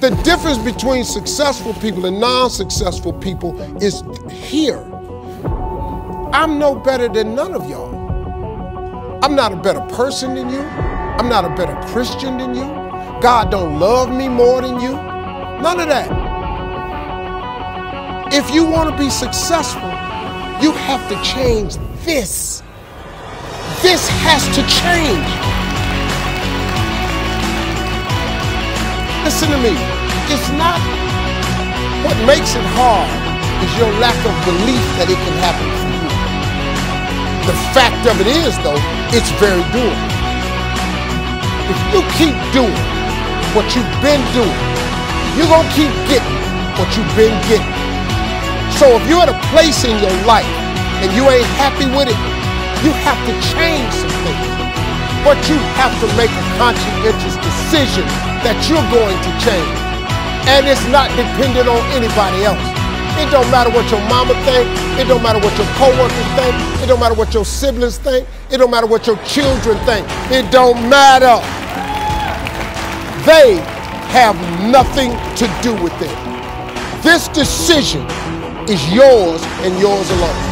The difference between successful people and non successful people is here. I'm no better than none of y'all. I'm not a better person than you. I'm not a better Christian than you. God don't love me more than you. None of that. If you want to be successful, you have to change this. This has to change. Listen to me. It's not what makes it hard is your lack of belief that it can happen for you. The fact of it is, though, it's very doable. If you keep doing what you've been doing, you're going to keep getting what you've been getting. So if you're at a place in your life and you ain't happy with it, you have to change some things. But you have to make a conscientious decision that you're going to change. And it's not dependent on anybody else. It don't matter what your mama think. It don't matter what your coworkers think. It don't matter what your siblings think. It don't matter what your children think. It don't matter. They have nothing to do with it. This decision is yours and yours alone.